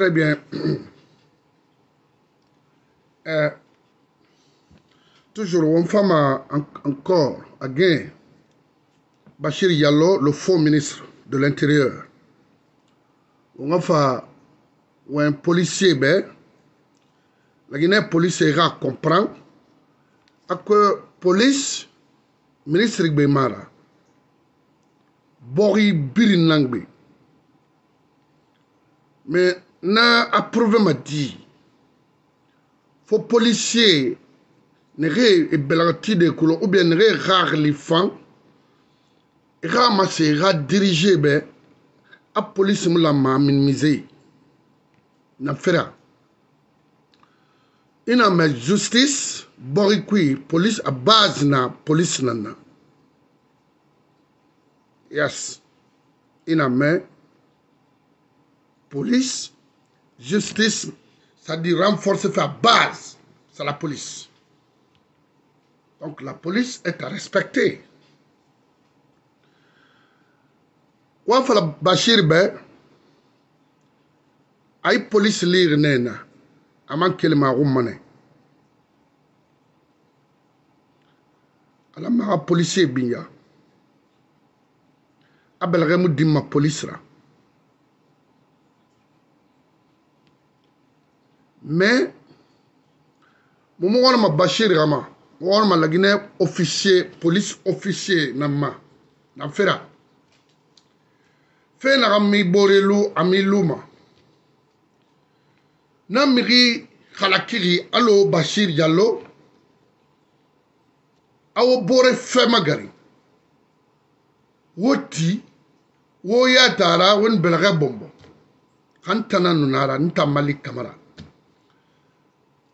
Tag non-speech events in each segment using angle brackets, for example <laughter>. Très bien. Euh, toujours, on femme encore, again, Bachir Yallo, le faux ministre de l'Intérieur. On fait un policier, ben, la Guinée police comprend à que police ministre Mara, Bori Birinangbe mais na aprove madi fo policier nege e belaga ti de kulo ou bien nege e gaage li fan e ga amase e ga dirige be apolisi mu la ma minimise na fera i na mɛ justice bɔgi kui polisi a base na polisi nana yes i na mɛ polisi justice, ça dit dire renforcer sa base, c'est la police. Donc la police est à respecter. Wafala Bashir be la ben, police lire nena aman kelma gummane ala ma policier binya abel gemu ma police mais mo mo wana mabashiri kama mo wana malagine officier police officier na ma na fera fe na kami borelu ami luma na miri khalakiri alo bashir jallo awo bore fe magari woti wo ya tara won belga bombo kan tana nunara nta malik kamara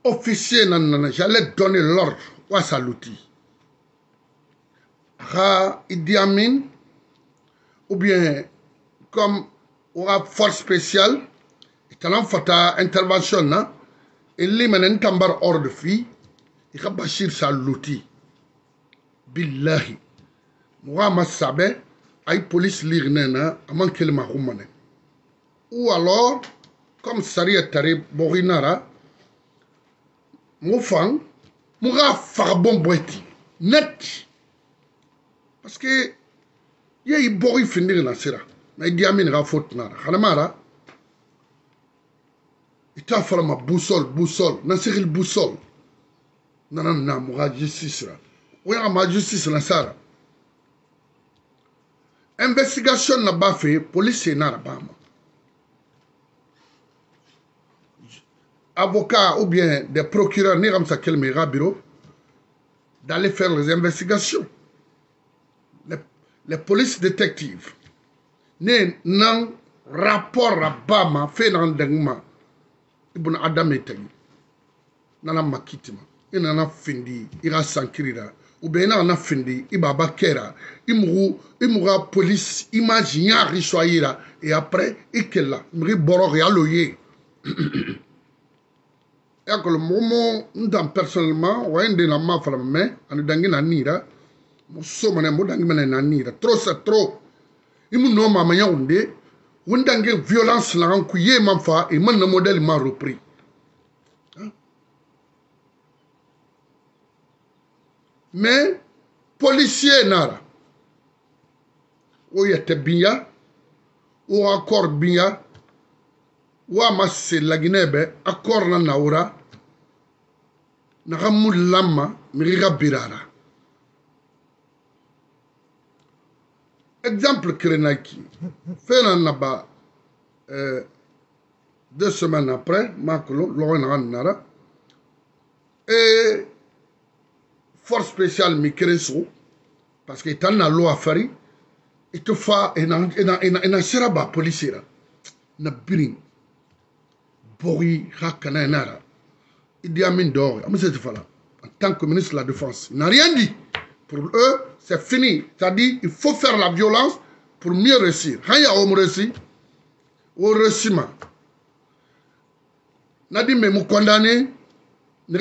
officier nan, j'allais donner l'ordre wa saluti ra Idi Amin ou bien comme aura force spéciale fait fata intervention na hein, illi menen tambar ordre fi ika bashir saluti billahi ma masabe ay police lire nena aman kelma ou alors comme sariya tarib borinara n ko fan mun k'a faga bɔ bɔ ten net parce que i ye i bɔ i findigi na sira mɛ i diya min ka fɔ tɛna ra hadamara i t'a fɔra ma busɔl busɔl nasigili busɔl nana na muga justice ra o y'a ma justice na sara investigation na b'a fɛ polisi na ra b'a ma avocats ou bien des procureurs, ni Ramsa Kelmera Bureau, d'aller faire les investigations. Les, les polices détectives, ni non rapport à Bama, fait l'endengma, Ibn Adam et Tagi, Nana Makitima, et Nana Findi, Ira Sankirira, ou bien Nana Findi, Ibaba Kera, Imrou, Imra Police, Imagina Rissoyira, et après, Ikela, Mri Boror et Aloye. <clears throat> yakolo momo ndan personnellement wayende na ma fala me anu dangi na nira mo soma ne mo dangi mena na nira trop c'est trop imu no mama nya unde undange violence la kan ku ye man fa e man na modèle ma repris mais policier nara o yete binya o accord binya wa ma se laginebe accord na naura naga mulamma migi ga birara exemple kerenaki fena naba euh, deux semaines après makolo logo naga nara e force spéciale mi keren sogo parce que tan na lo a fari i te fa ena sera ba polisi ra na birin bogi ga kana e nara Il Idi Amin dehors, ah, en tant que ministre de la Défense, il n'a rien dit. Pour eux, c'est fini. C'est-à-dire, il faut faire la violence pour mieux réussir. Hein, au il n'a dit, mais condamné,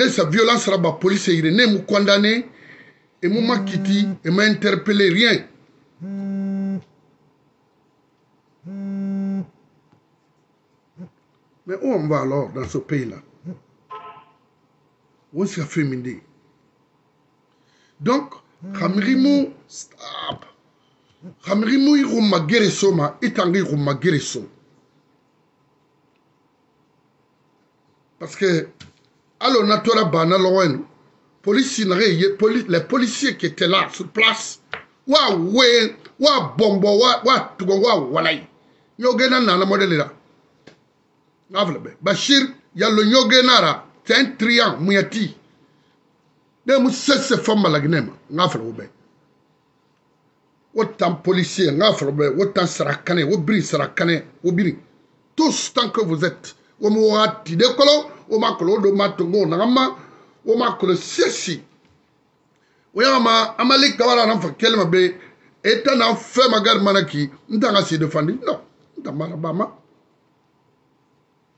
cette violence la police est ne condamné, et m'a quitté, et m'a interpellé, rien. Mais où on va alors dans ce pays-là on donc hamirimu hamirimu iko magere soma itanga parce que alors les policiers qui étaient là sur place wa ouais wa bombo wa wa wa walai nyogena na na la là ngavle bashir yallo ra c'est un triant muyati ne mu sese fɔ malaginɛ ma n k'a fɔra o bɛɛ o tan policier n k'a fɔra o bɛɛ o tan sarakanɛ o biri sarakanɛ o biri tous tant que vous êtes o mu wagati de kɔlɔ o ma kɔlɔ o don ma tongo o naga ma o ma kɔlɔ siyasi o y'a ma amali kabara n'a fɔ kɛlɛ ma bɛ e tɛ na fɛn ma gari mana k'i n t'an ka se de fandi non n t'an mara ba ma.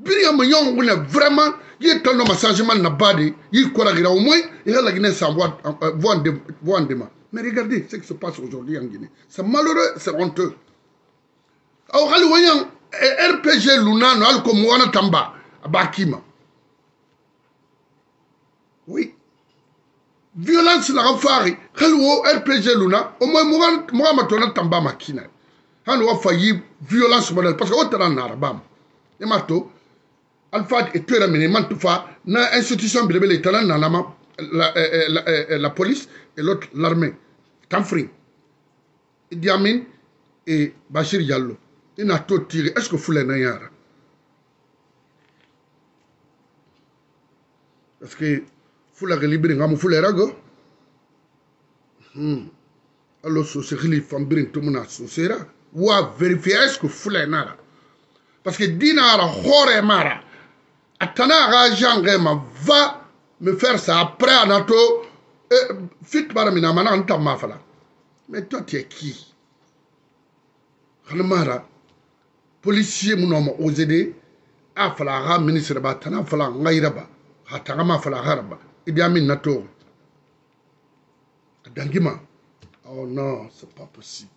biriyamu ɲɔgɔn kunna vraiment i est tɔn dɔ ma changement naba de y'i kɔrɔgira au moins i la guinée san euh, voix en ma mais regardez ce qui se passe aujourd'hui en Guinée c'est malheureux c'est honteux aw hali waɲan RPG luna no hali ko mwana tamba a oui violence la ka faari wo RPG luna au moins mwana ma tɔna tamba ma k'i na wa fa yi violence ma parce que o tana naraba ma mato Alpha et tué la miniman tout fa, dans l'institution, la, la, euh, euh, euh, la, police et l'autre l'armée. Tamfri, diamine et Bachir Diallo. Il a tout tiré. Est-ce que vous voulez pas Parce que vous l'avez libéré, hein, vous l'avez rago. Hmm. Alors, ce que les femmes brin tout Ou à vérifier est-ce que vous voulez n'ayara? Parce que dinara, hore mara. atana ga jange ma va me faire ça après anato eh, fit bara mina mana anta ma fala mais toi tu es qui hanmara policier mun ma ozede a fala ga ministre ba tana fala ngaira ba hataga ma fala harba eh idi amin nato dangima oh non c'est pas possible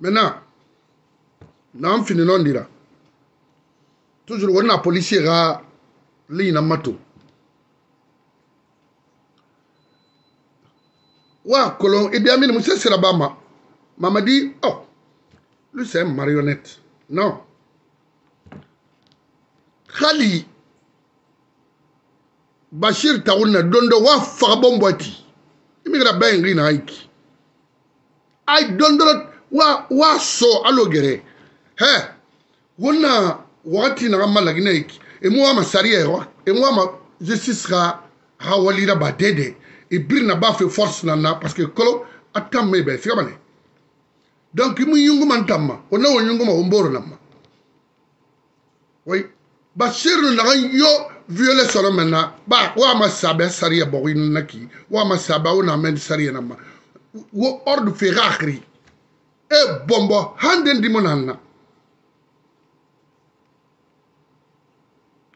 maintenant n'an fininɔ dira toujours wani na policier ka ligne na mato wa kolon eh idi amin musa siraba ma mama dit oh lui c'est une marionnette non hali bashir taunna dondo wa faga bomboti imigra bengi na aiki ai dondo wa wa so alogere he wona wakati na kama lagina iki emwa masaria ewa emwa ma justice ka hawalira badede ibri na bafe force na na parce que kolo atamme be fika bane donc mu yungu man tamma ona wo yungu ma omboro namma oui bashir na yo viole sɔrɔ mɛna ba wa ma sabɛ sariya bɔgɔ ɲini na ki wa ma sabɛ o na mɛ ni sariya na ma wo ɔri de feere akiri e bɔnbɔ handen dimi na na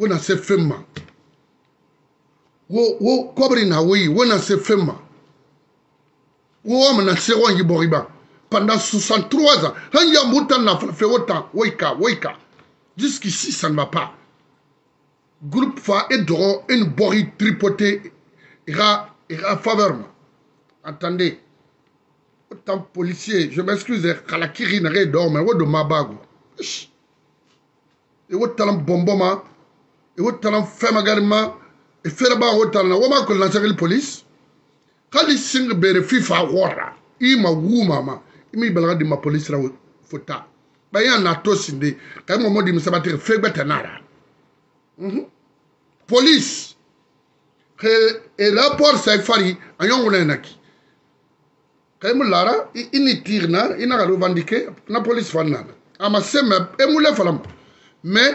wo na se fɛn ma wo wo kɔbiri na wo yi wo na se fɛn ma wo wo mana se wo yi bɔri ba pendant soixante trois ans hali yan b'u ta nafolo fɛ o tan o yi ka o yi ka jusqu'ici ça ne va pas groupe fa e dɔgɔ e ni bɔri tripoté i ka i ka faveur ma attendez o tan policier je m'excuse eh, kala kiri na ka e dɔgɔ mais o don ma b'a gɔ e o talan bɔnbɔn ma. iwotana fɛma garima ifɛrɛba e wotana wama kolnansagil polis kali sing bere fifa wora ima wuma ma imi balaga dima polis ra fota bayan na to sinde kai mo modi misabate fegbe tanara mhm police ke e rapport sai e fari ayon wona naki kai mo lara ini tirna ina ga revendiquer na police fanana ama sema emule falama mais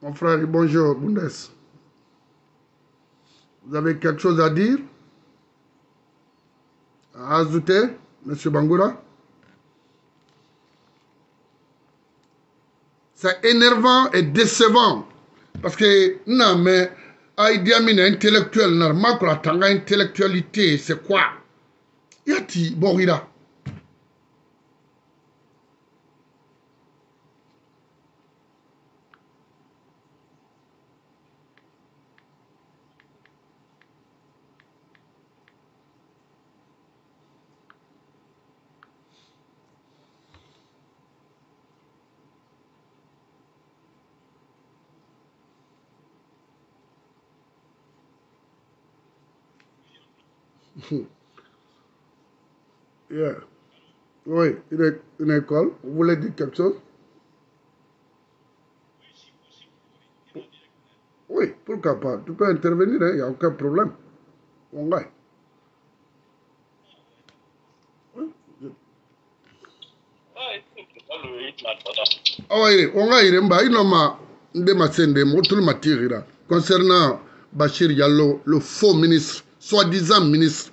Mon frère, bonjour, Bundes. Vous avez quelque chose à dire À ajouter, Monsieur Bangoura C'est énervant et décevant. Parce que, non, mais, est intellectuel, normalement, la intellectualité, c'est quoi Yati, Borira. yeah. Oui, une, une école. Vous voulez dire quelque chose Oui, pourquoi pas Tu peux intervenir, il hein, n'y a aucun problème. On va Oui, on va ga ire mba de ma nde masende là. concernant Bachir Yallo, le faux ministre, soi-disant ministre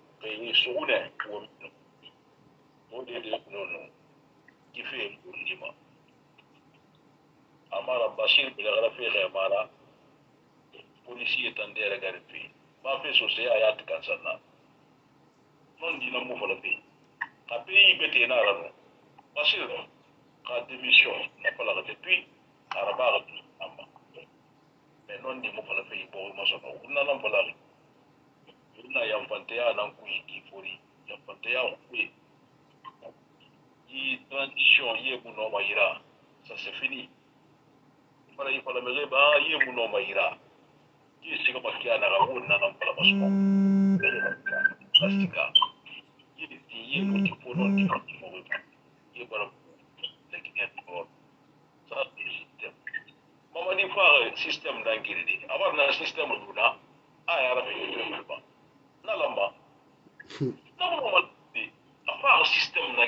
eyi so wo na wɔ mu no wo de de no no ife ewu ni ma amara bashir bin gharafi ghaimara polisi ye tan de yɛrɛ gari pe ma fe so se a y'a ti kan sanna non di na mu fɔlɔ pe ka pe yi bɛ ten n'ara no bashir ka demission na fɔlɔ ka depuis araba ka du a ma mais non di mu fɔlɔ pe bɔ o ma sɔn o nana fɔlɔ Yonna yampatea na nkuyikifuri yampatea nkwe i transition ye muno mayira ça c'est fini fana yifala mege ba ye muno mayira ye sika makia na rawo na na mpala masuma plastika ye ti ye muti pono ni ka timo we ye bara lakini atoro ça c'est système mama ni fa système dangiridi abar na système luna ayara pe ba nalamba a faaxa système a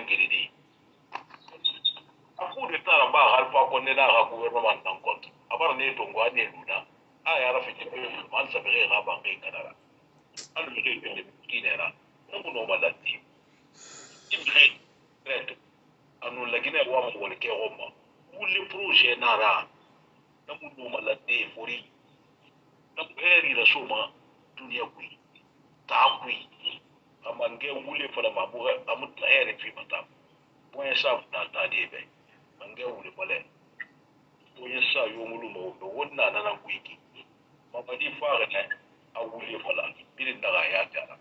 aku de tara ba harfa ko ne na ga gouvernement nan kont abar ne to ngwa ne luna a ya rafi ke man sa bere ga ba ngai kanara alu ne ke ne kinera nabunomati imre reto anu lagine wa mo wol ke gomma wuli projet nara nabunomati fori nabu heri rasoma dunia kuyi tawi amange wule fala mabu amutla ere fi matam poin sa na tadi be mange wule pale poin sa yo mulu mo be wonna na nan kuiki mabadi fara ne a wule fala birin daga ya tara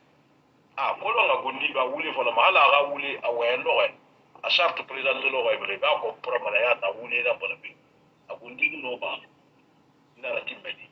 a kolon ga gundi ba wule fala ma ala ga wule a wayan loge a shaft president lo ga be ba ko promala ya ta wule na bala be a gundi no ba na la timmedi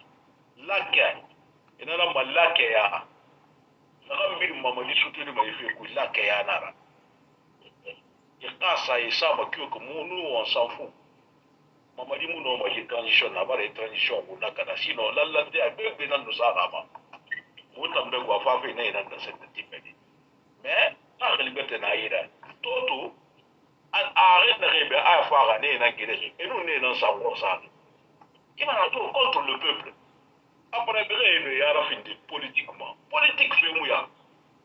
lake ina e la ma lake ya saka mbiri mama ni sutuli ma ife ku lake ya nara ikasa e isaba e kyo ko munu on s'en fout mama di muno ma ji transition na bare transition ko naka da sino lallante a be be nan nusaka ma mu tambe ko fa fe na ina da sette timedi mais a galibete na ira toto arrête de rêver à faire année dans guérir et nous n'est dans sa brossade il va tout contre le peuple après bege y a ye politiquement politique mouya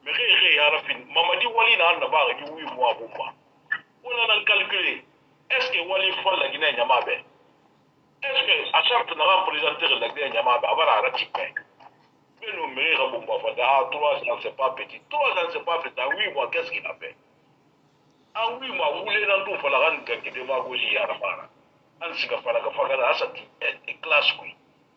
mais ré ré ge dit arafinde mamadi wali na du huit mois pour moi. » On a calculé. est ce que wali la la guinée est ce que a de la guinée lagina la guinée a bara mais nous, mais il a trois ans c'est pas petit trois ans c'est pas petit en huit mois qu'est ce qu'il a fait en huit mois wulena ndu fala la ni gankidema gosi yarabara a siga fala ka fakana asati classe quoi.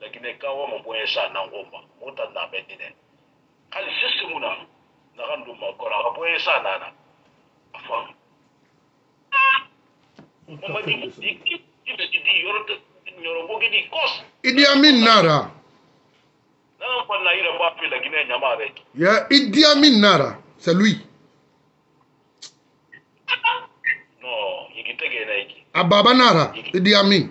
lakini kawa mabonye sa nan goma mota na be dine kali sisi muna na kan duma kora ka bonye sa nana afa mama di di ki di di yoro te yoro bogi di kos idi amin nara nana fa na ira ba pe lakini nyama re ya idi amin nara c'est lui non yigi tege na yigi ababa nara idi amin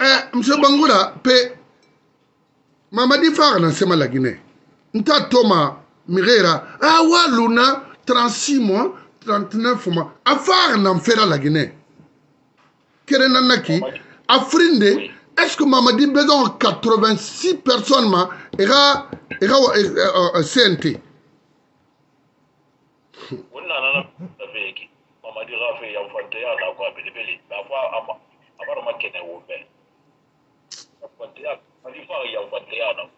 eh, monsieur bangura mpe mamadi fara na nsema la guinée nta toma mirera awa ah, luna 36 mois 39 mois afara na mfera la guinée kere na naki afrin de est ce que mamadi be zon 86 personnes ma ega ega uh, eh, uh, eh, eh, cnt mamadi ga fe ya fante ya la kwa bele bele ba kwa ama ama ma kene wo bele Batea, ah, Khalifa ya Batea na.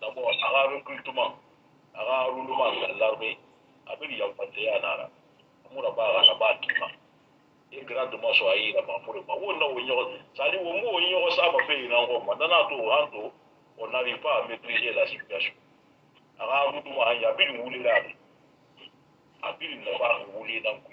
Nabo agaru kultuma, agaru luma sallarbe, abiri ya Batea na ra. Mura ba ga na ba kima. E gradu ma so ayi na ma fure ma wona wo nyo, sali wo mo nyo sa ma fe na ngo ma dana to hanto on n'arrive pas à maîtriser la situation. Agaru luma ya biri wuli la. Abiri na ba wuli na ku.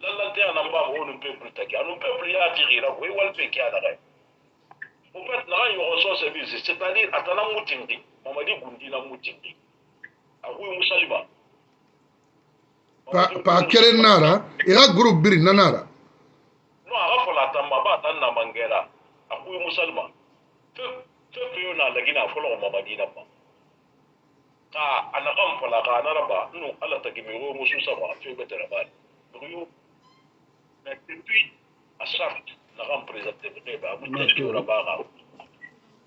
lallan e e e ta nan ba wonu peuple ta kya non peuple ya tiri ra wai wal pe kya da rai o fait na yo so service c'est à dire atana mutindi mamadi gundi na mutindi a ko hu musaliba pa pa kere nara ira group biri nanara no a fola tamba ba tan na mangera a hu musalma fe fe yo na lagina fola mamadi na ba ka anakan fola ka anaraba nu ala tagimi ro musu sama fe betara ba Et puis, à ça, la remprise à tes bébés, à vous, tu es là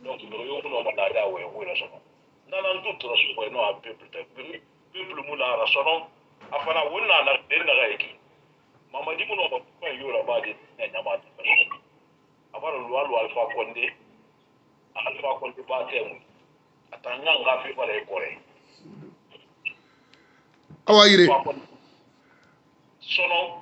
Donc, il y a un homme à la ouais, ouais, la sonne. Dans un doute, la sonne, non, un peuple, peuple, moula, la sonne, afin la wouina, la den, la raïki. Maman dit, mon homme, tu es là bas, des nyamas, des personnes. Avant le loi, l'alpha condé, alpha condé, pas terme. Attends, on va faire les corées. Awa yire. Sonon,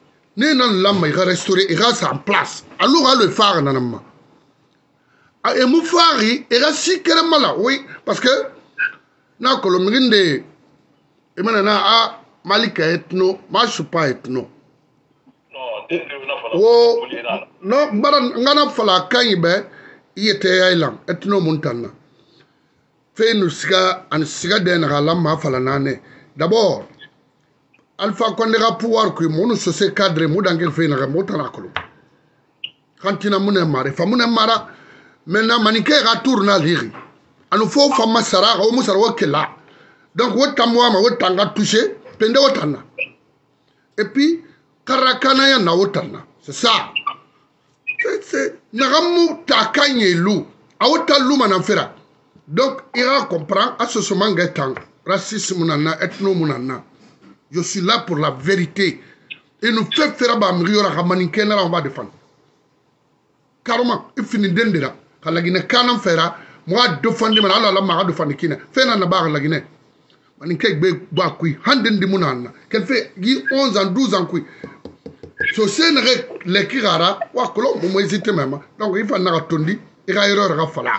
ne nan lama i ka restaurer i ka san place alors a le fare nana ma e mu fari i ka si kɛnɛma la oui parce que na kɔlɔmigin de i mana na oh, a mali ka ye tuno ma supa ye tuno wo no bara ngana fala kan yi bɛ i ye tɛya i lan e tuno mun tan na fɛn nu siga ani siga dɛ naga la ma fala naanɛ d'abord alpha konde ka pouvoir kuy monu sose cadre mu dange fe na mo tana kolo kantina mune mare fa mune mara mena manike ka tourna liri anu fo fa masara ka o musara wakela donc wo tamwa ma wo tanga toucher pende wo tana et puis karakana ya na wo tana c'est ça c'est nagamu takanye lu awo ta lu mana fera donc i ka comprendre association man ga tanga racisme na na ethno mu na na Je suis là pour la vérité. Et nous faisons faire un meilleur à Maniké, là, on va défendre. Carrément, il finit d'en dire. Quand la Guinée, quand on fera, moi, défendre, mais là, là, mara défendre qui n'est. Fais la barre la Guinée. Maniké, be, ba, kui, handen de mounana. Qu'elle fait, il 11 ans, 12 ans, kui. So, c'est une l'écrira, ou à Colombo, moi, hésiter même. Donc, il faut n'a tondi, il y a erreur à Fala.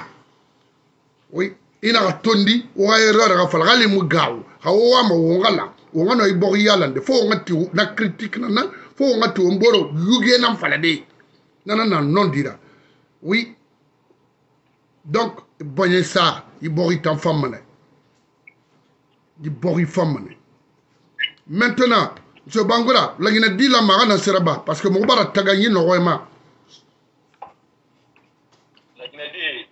Oui, il n'a tondi, ou à erreur à Fala, il y a mugao, à Ouama, ou à la. la ibori yalande fo ngati na critique nana fo ngati yuge non, falade nana na non dira oui donc ça, ça ibori tan ibori ne maintenant monsieur bangoura lagina di la seraba parce que mo bara no lagina di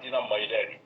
di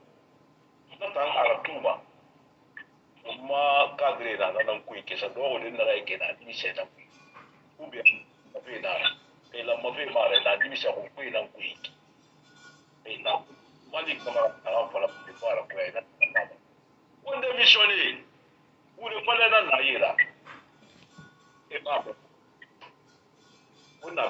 tan aratuba ma kagre na nan ku ke sa do wodin na ke na ni se ta ku be ma be na be la ma be ma la ni se ku ku nan ku ki be na wali kama ala fala ku ko ala ku na wonde missioni wuri fala na na yira e ba ko wona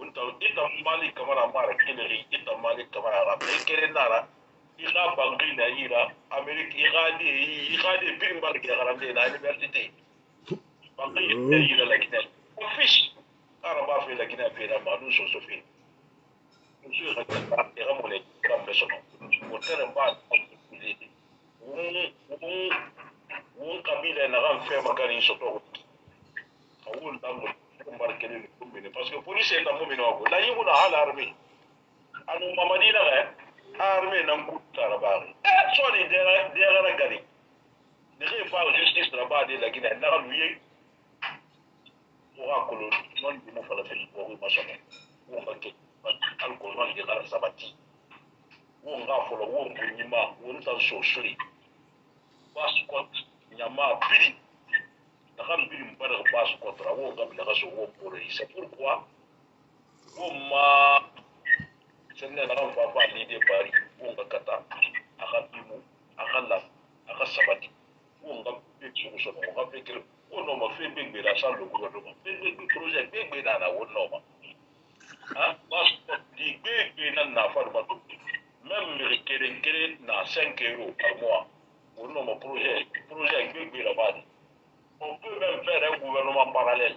unta ita mali kamara mara kile ita mali kamara ra kele nara iga bangi na ira amerika iga de iga de bin bar ke garam de na university bangi na ira la kina o fish ara ba fe la kina pe na ma nu so so fe nsu ga ta e ga mo le ka mbe so o tere ba ko ni won won won kabila na ga fe magani so to lañi bula hal armée anu mamadina ga armée nan ku tarabari e soni dera dera gari de ge fa justice rabade la gina na luye wa kolo non bi mo fala fi ko ma sama wo fa ke al ko non ge dara sabati wo nga folo wo ngi ma wo ta so shuri passport nyama biri na kan biri mbara passport ra wo ga bila ga so wo pour c'est pourquoi umma sannan ran ba ba ne dai bari won ga kata aka bimu aka la aka sabati won ga be ci so ko ga be kir ono ma fe be gbe da sa lo ko do ma be be project be gbe da na won no ma ha ba di gbe gbe na na fa ba to même le kere kere na 5 euros par mois won no ma projet projet gbe gbe la ba on peut même faire un gouvernement parallèle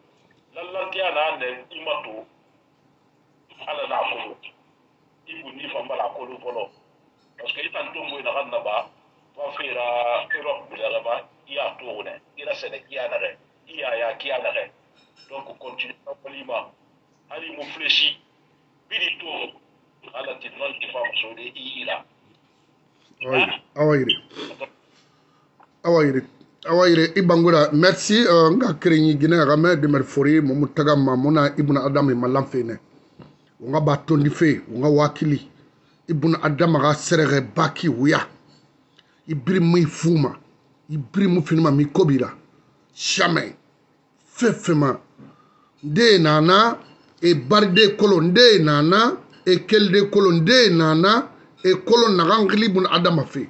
lallantiya na ne i ma to ala n'a kolo i kun ni fanba la kolo fɔlɔ parce que i tan to moyi naga naba ba feera europe bilalaba i y'a to o nɛ i la sɛnɛ k'i y'a nagɛ i y'a y'a k'i y'a nagɛ donc continue ka fɔli ali hali mu filesi biri to ala ti nɔn ti fa muso de i awa yiri awa yiri. awa yire i bangoda merci uh, nga kereñi guine xa me demer fori momu taga ma mona ibuna adama e ma lanfene wonga ba tondi fe wonga wakili ibuna adama xa serexe baki wuya i biri mi fuma i biri mu finima mi kobira jamais fefema nde nana e baride kolo nde nana e kelide kolo nde nana e kolo naxa ngili ibuna adama fe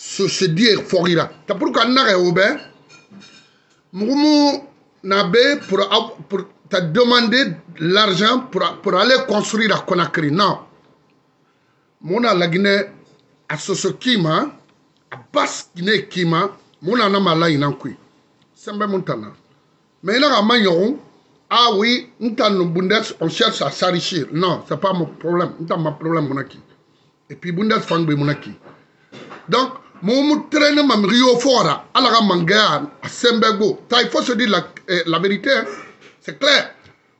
sosedie efɔrira ta pour ka nage o bɛ mugumu na be pour, pour ta demander l'argent pour, pour aller construire à Conakry non mun na laginɛ a soso kima a basinɛ kima mun na nama laɲinan koyi sɛnbɛ mun tana mais ina ka ma ɲɔgɔn ah oui n ta nu bundes on cherche à s'enrichir non c'est pas mon problème n ta ma problème mun na ki et puis bundes fan bɛ mun na ki donc Mohamed traîne Mamrio Fora, Alaga Mangea, à Sembego. Il faut se dire la, eh, la vérité, hein. c'est clair.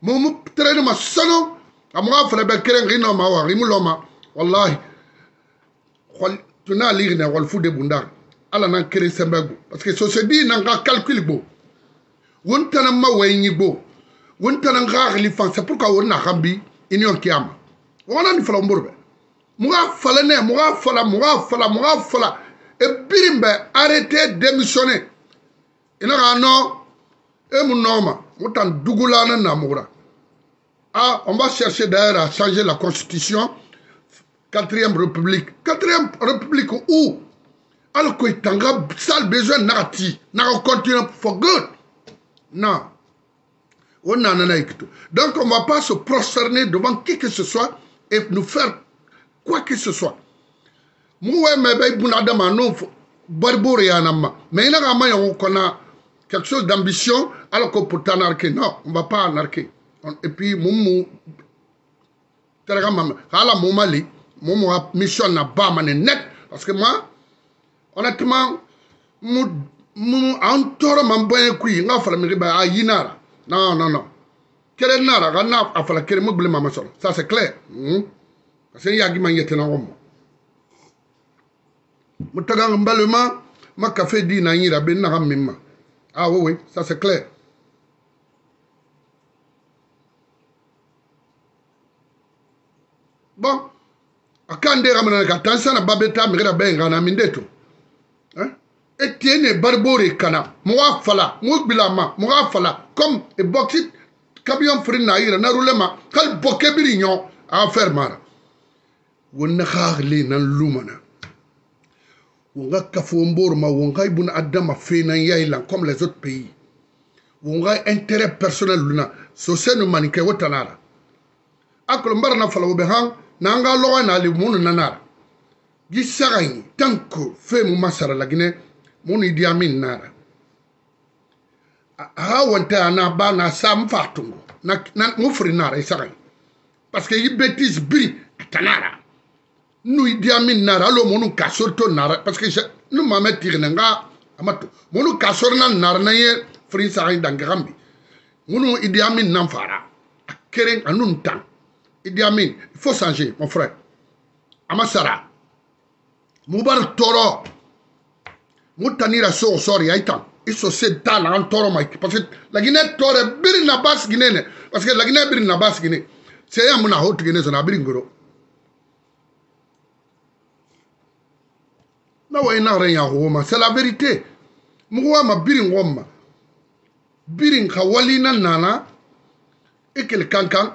Mohamed traîne ma sono, à moi, Frébé Keren Rinoma, Rimuloma, Wallahi. Tu n'as lire ne Walfou de Bundar, Alana Keren Sembego. Parce que ce se dit, n'a pas calcul beau. Wuntanama Waynibo, Wuntananga Lifan, c'est pourquoi on a Rambi, Union Kiam. On a une flambourbe. Moi, Falané, moi, Fala, moi, Fala, moi, Fala. Et mbɛ ben, arrêté démissionné ina non nɔ ben, emu nɔɔma mutan dugulana ne ah on va chercher d'ailleurs à changer la constitution quatrième république quatrième république où alors que tanga sale besoin nagati naga continue for good non on n'en a donc on ne va pas se prosterner devant qui que ce soit et nous faire quoi que ce soit muwe mebe bunadama no barbore yanama mais ina eu qu'on a quelque chose d'ambition alors que pour non on va pas anarquer et puis mumu teraga mama hala mumali a mission na ba mané net parce que moi honnêtement mou mu antoro mamboye ben, kui nga fala mi ba ben, ayinara non non non kere nara ga na afala kere mu ma masolo ça c'est clair hmm parce que qui m'a dit womo motaganga mbalema makafe di na yira be naga mema ah oui oui ça c'est clair bon aka nde ramanana ka tansa na babe ta mege da be ngana mi nde to hein etie ne barbore kana mogo a fala mogo gbila ma mogo a fala comme e boxit camion fri na yira na rulema kali boke biri ɲɔ a fer mara wo naxaaxle nan lumana wonga kafonborma wonga ibuna adama fenanya ila comme les autres pays wonga intérêt personnel luna sosenu manike wotanara akolo mbara na fala wobe han nanga loga na ali munu nanara gisagayi tanko femu masara lagine munu idi amin nara aha wante ana ba na sam fatungo na, na mufri nara isagayi e parce que yi bêtise biri atanara nu idia min nara alo monu kasor to nara parce que je nu mame tirne nga amato monu kasor na nara na ye frin sa nda ngambi monu idia min nan fara akere anu ntan idia min il faut changer mon frère amasara mubar toro mutanira so sorry aitan iso se ta la an toro mike parce que la guinée tore biri na bas guinée parce que la guinée biri na bas guinée c'est ya muna hot guinée so na biri ngoro na wa ina ran yago ma c'est la vérité mugo wa ma birin gomma birin ka walina nana ikel kankan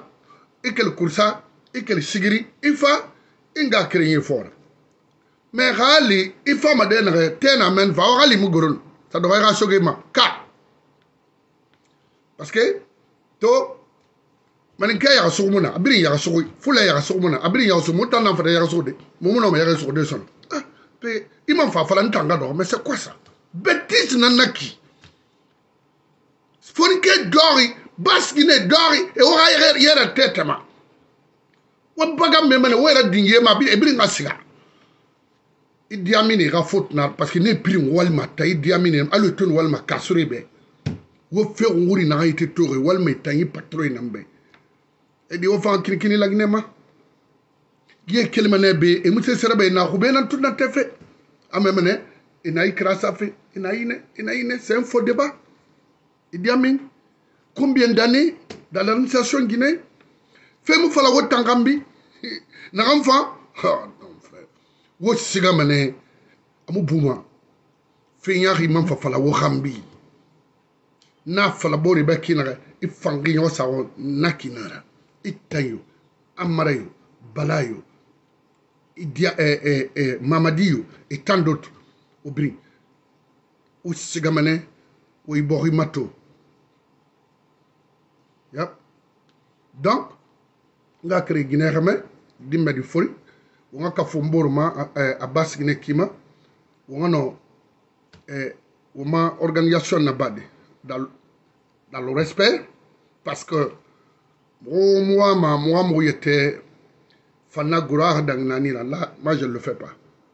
ikel kursa ikel sigiri ifa inga kirin fora me khali ifa ma de na tena men fa wa khali mugurun sa do ga soge ma ka parce que to manin kɛ yagasogo mun na a biri yagasogo fula yagasogo mun na a biri yagasogo mun tan na fana yagasogo de mun mun na ma yagasogo de sɔnna pe imam fafala n tanga nɔgɔ mais c'est quoi ça bêtise nana ki fonike dɔɔri basigine dɔɔri e waga yɛrɛ yɛrɛ tɛ tɛma wa baga mɛ mɛnɛ o yɛrɛ dinye ma bi ebiri ka siga i diya min i e ka faute na parce que ne piri walima ta i diya min hali o to nin walima k'a sɔrɔ i bɛ wo fɛn wuri na i tɛ to ye walima i ta i patron in na bɛ e de o fan kirikiri laginɛ ma ye kelimɛnɛ bɛ yen emisɛ sɛrɛ bɛ yen na ko bɛ na tun na tɛ fɛ amemene inaikra safi inaine inaine c'est un faux débat Idi Amin combien d'années dans l'administration guinéenne femu fala ko tangambi nagam fa ha non frère wo siga mane amu buma fe nyaari man fa fala wo gambi na fala bori ba kinara ifangi yo sawo nakinara itayo amarayo balayo Dia, eh, eh, eh, et tant d'autres, Aubry, ou Sigamane, ou Iborimato. Mato. Yep. Donc, on a créé Guinée-Ramé, du Fori, on a fait un à basse Guinée-Kima, on a ma organisation dans le respect, parce que moi, moi, moi, moi, j'étais Fana Goura Dangnani, là, moi je le fais pas.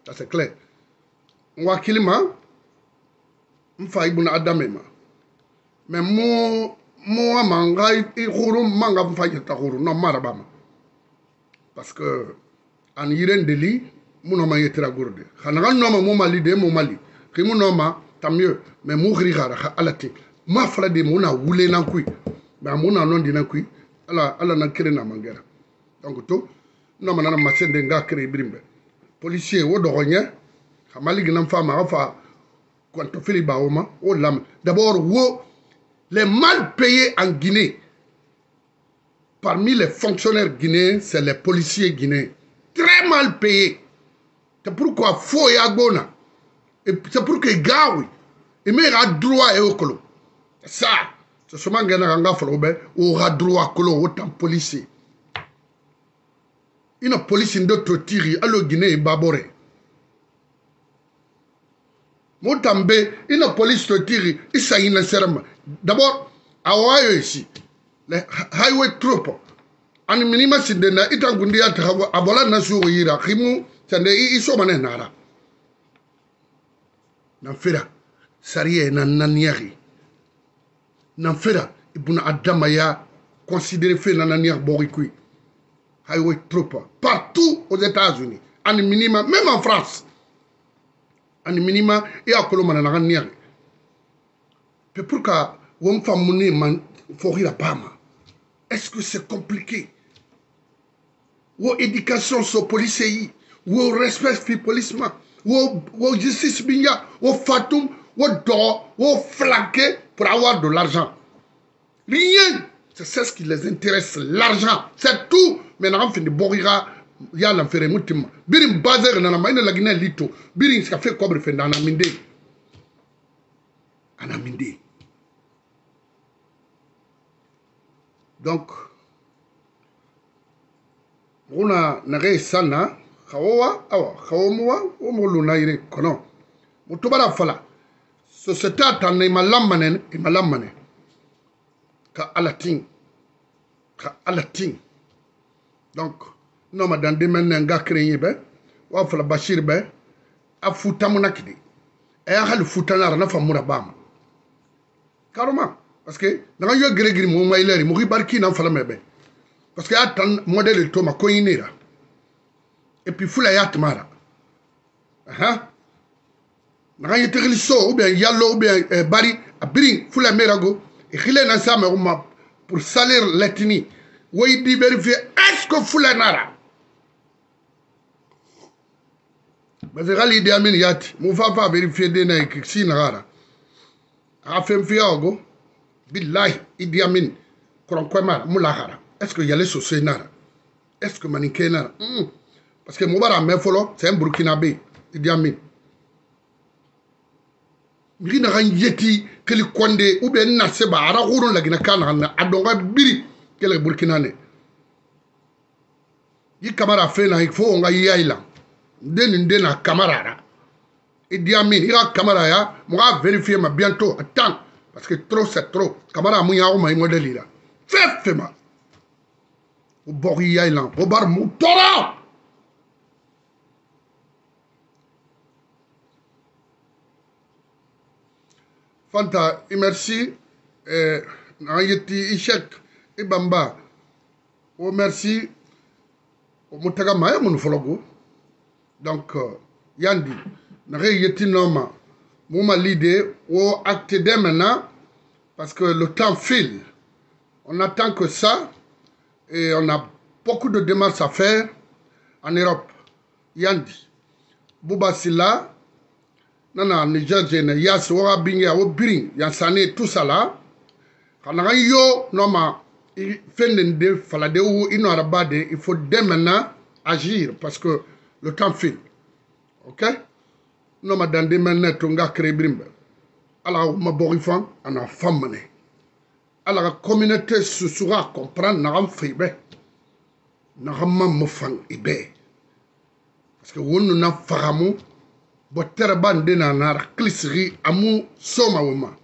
Ça c'est clair. Wakilima, Mfaïbouna Adamema. Mais moi, moi manga et horo manga mfayeta horo non marabama parce que en yiren deli muna ma yetra gourde khanaga non ma mo mali de mo mali ki mo no tant mieux mais mo khri khara alati ma fala de mo na wule nankui, mais mo na non dina kui ala ala na na mangera donc tout na manana masende nga kere ibrimbe policier wo dogonye hamali ginam fa ma fa kwanto fili baoma o lam d'abord wo les mal payés en Guinée parmi les fonctionnaires guinéens c'est les policiers guinéens très mal payés c'est pourquoi fo ya gona et c'est pour que gawi et mais a droit et okolo ça c'est seulement que nga folo be o droit kolo autant policier ina polisi ndo totiri alo gine babore motambe ina polisi totiri isa ina serama dabor awayo isi le highway troupe ani minima sinde na itangundi ya tahago abola na uira yira khimu sande i iso mane nara na sariye na naniyari na ibuna adama ya konsidere fe na naniyari borikui Highway Trooper partout aux États-Unis, en minima, même en France. En minima, et à Colombo, en Mais pourquoi on fait monnaie, faut la pama. Est-ce que c'est compliqué? Ou éducation sur policiers, ou respect pour policeman, ou justice binya, ou fatum, ou d'or, ou flaguer pour avoir de l'argent. Rien! C'est ce qui les intéresse, l'argent. C'est tout. me na kam findi bogiga ya lan fere mutima birin bazer nana ma ina lagina lito birin ska fe kobre fe nana minde ana minde donc guna nage sana kawowa awa kawomuwa wo mulu na yire kono mutubara fala société tanna ima lammanen ima lammanen ka ala tin ka ala tin donc noma dandi men ne nga créé be wa fala bashir be a futamuna kidi e ya hali futanara na famura bama karuma parce que nanga yo gere giri mo maileri mo barki na fala mebe parce que atan modèle to ma koinira et puis fula ya tmara aha nanga yetegli so ou bien yallo ou bien euh, bari abirin fula merago e khile na sama ma pour salir l'ethnie woy di vérifier est-ce que fule nara basi hali idi amin yati mu fafa vérifier dena si nagara a fen fiya ogo billahi idi amin koronkwemara mu lahara est-ce que yale sose nara est-ce que maninke nara mm. parce que mu bara mɛn fɔlɔ c'est un burkinabé idi amin migi naga yeti keli kɔnde ou bien na seba ba ara horo lagina ka naga na a biri kele burkina ne i kamara fɛn na faut on ka yiya i la n den nin den na kamara ra i diya min i kamara ya vérifier ma bientôt attends parce que trop c'est trop kamara mun y'aw ma i modèle la fɛn ma o bɔg i ya la o bari mun tɔɔrɔ Fanta, merci. Euh, en yeti, échec bamba o merci au mutaga maya mun donc euh, yandi naxe yetinoma muma l'idée o acte dès maintenant parce que le temps file on attend que ça et on a beaucoup de démarches à faire en Europe yandi bubasila nana niger na yas ou binge awo birin yansane tout ça là yo noma fɛn fait de falade ou inoraba de, il faut dès maintenant agir parce que le temps file. Ok? Nous avons dans des mains tonga Brimbe. Alors, ma borifan, on a femme. Alors, la communauté se saura comprendre, n'a pas fait. Ben. N'a pas fait. ibe. Parce que nous n'a pas fait. Botera bande na na klisri amu soma wema.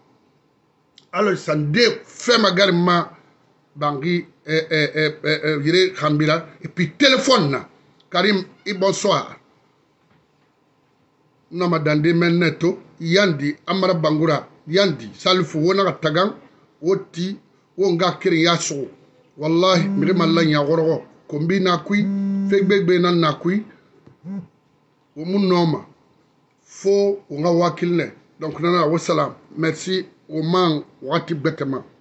Alors sande fema garma bangi eh, eh, eh, eh, eh yire kambira et puis téléphone na karim i bonsoir nama dande men neto yandi amara bangura yandi salifu wona ka tagan wo ti wo nga kirin ya sogo wallahi mm. miri malla ɲagɔrɔgɔ ko n bi na kui mm. fegbegbe na na kui wo mu nɔma fo wo nga wakili ne donc nana wo salam merci wo man wagati bɛtɛma